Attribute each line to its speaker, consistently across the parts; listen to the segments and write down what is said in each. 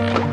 Speaker 1: Thank you.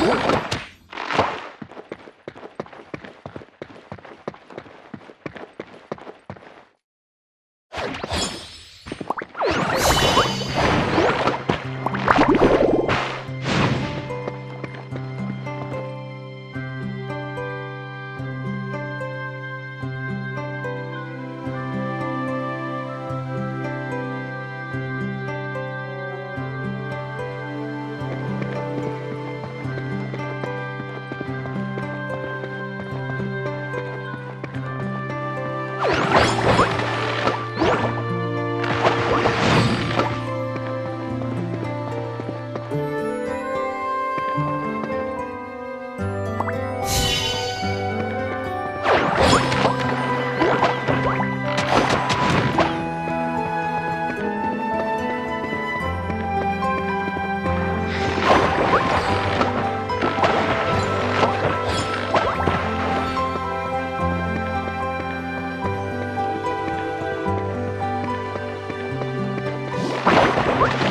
Speaker 1: Whoa. you